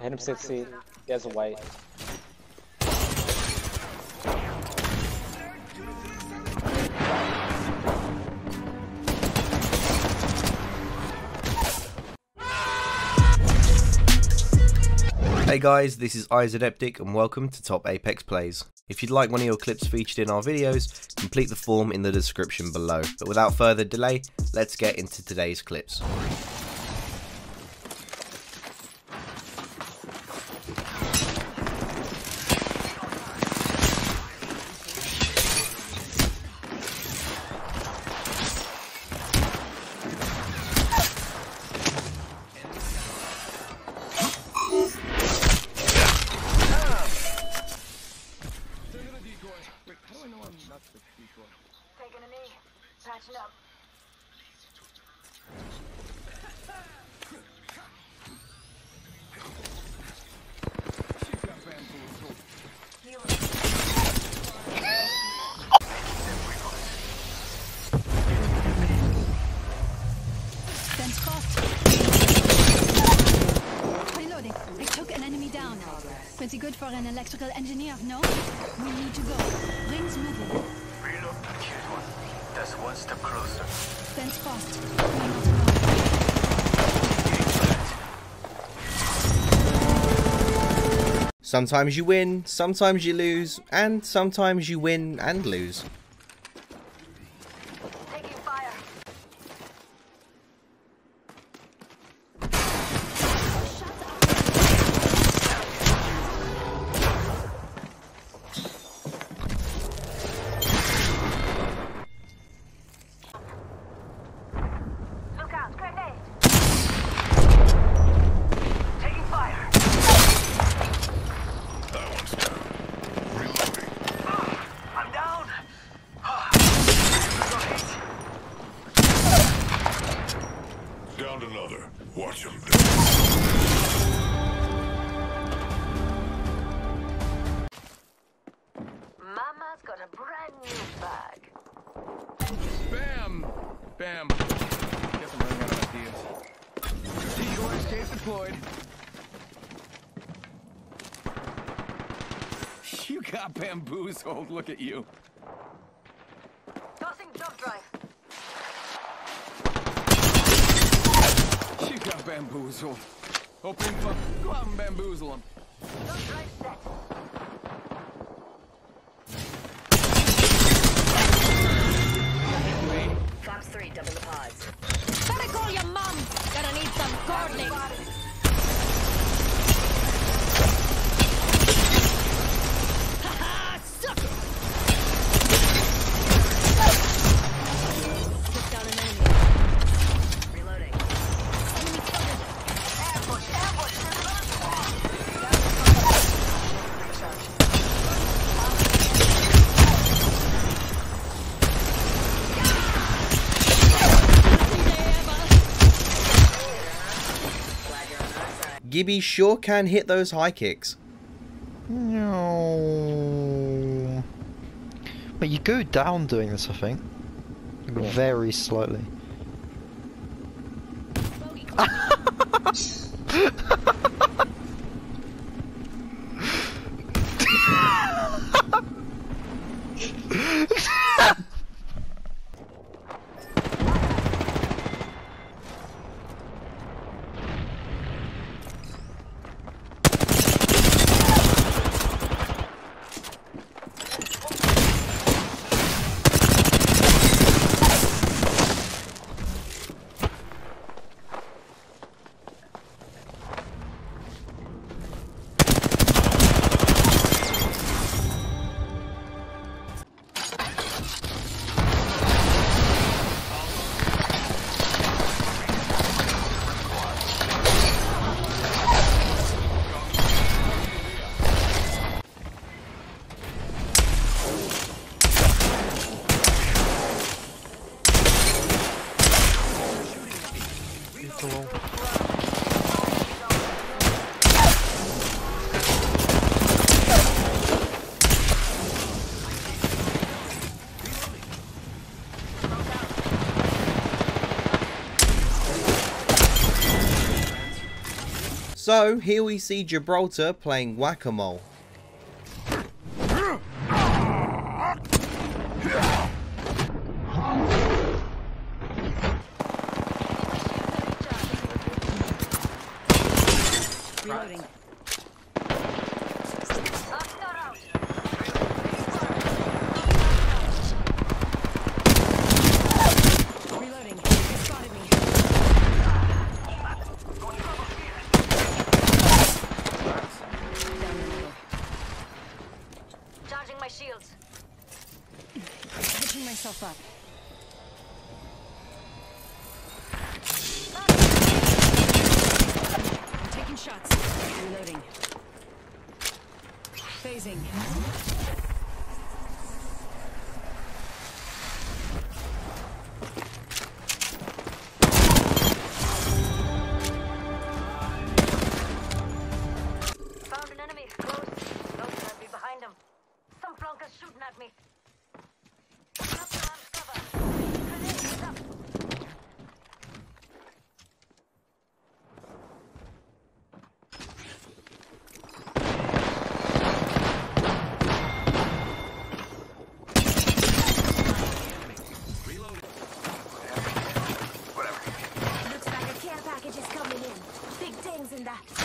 Hit him 60. He has a white. Hey guys, this is Izedeptic and welcome to Top Apex Plays. If you'd like one of your clips featured in our videos, complete the form in the description below. But without further delay, let's get into today's clips. Electrical engineer, no? We need to go. Rings moving. Reload, cute one. That's one step closer. Fence crossed. We're not alone. Sometimes you win, sometimes you lose, and sometimes you win and lose. Deployed. You got bamboozled, look at you. Tossing jump drive. You got bamboozled. Opening fun. Go out and bamboozle him. Jump drive set. 3, double the pods. Better call your mom. Gonna need some gardening. Gibby sure can hit those high kicks. No. But you go down doing this, I think. Very slowly. So here we see Gibraltar playing whack-a-mole. Myself up. Things.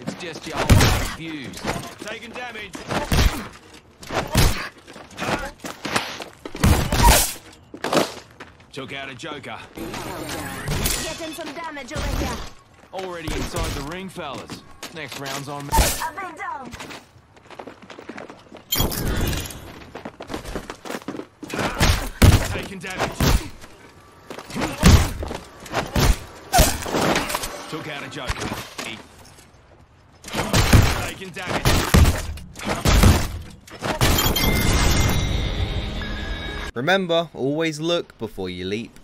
It's just your old fuse. Taking damage. Took out a joker. Getting some damage over here. Already inside the ring, fellas. Next round's on me. I've been down. Taking damage. Took out a joker. He- Taking damage. Remember, always look before you leap.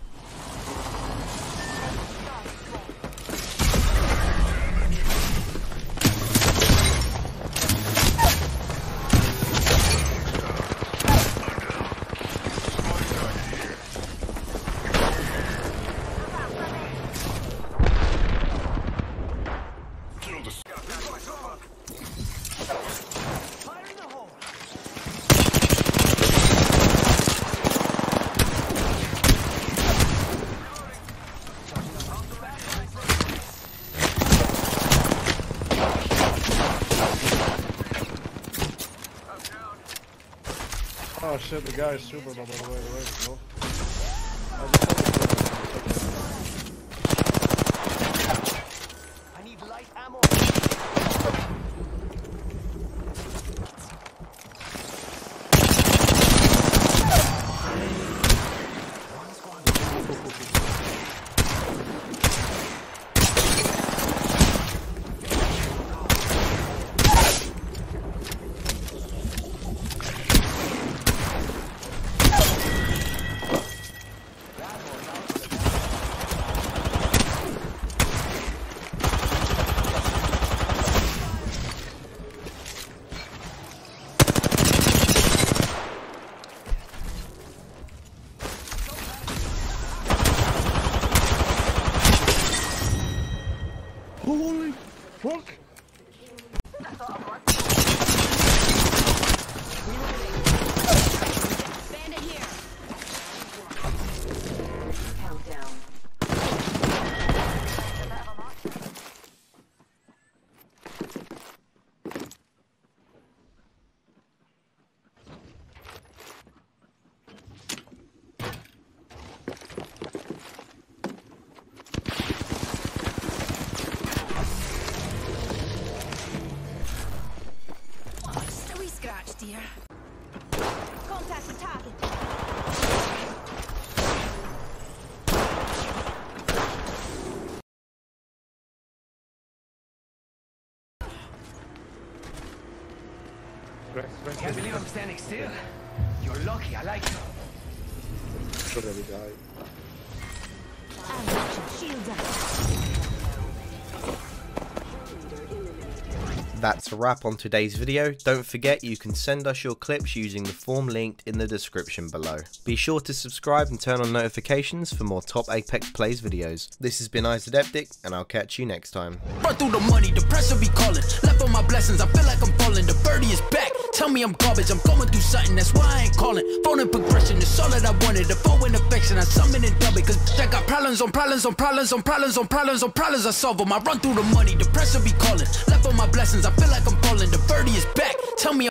Oh shit, the guy is super by the way, the way to go. I need light ammo. Holy Can't believe I'm standing still. You're lucky, I like it. Should have died. That's a wrap on today's video. Don't forget you can send us your clips using the form linked in the description below. Be sure to subscribe and turn on notifications for more top Apex Plays videos. This has been Izedeptic and I'll catch you next time. Run through the money, the pressure be calling. Left on my blessings, I feel like I'm falling. The birdie is back. Tell me I'm garbage, I'm going through something, that's why I ain't calling. Phone and progression, it's all that I wanted. The phone in affection, I summon and dub it. Cause I got problems on problems on problems on problems on problems on problems, I solve them. I run through the money, the pressure be calling. Left on my blessings, I feel like I'm falling. The birdie is back. Tell me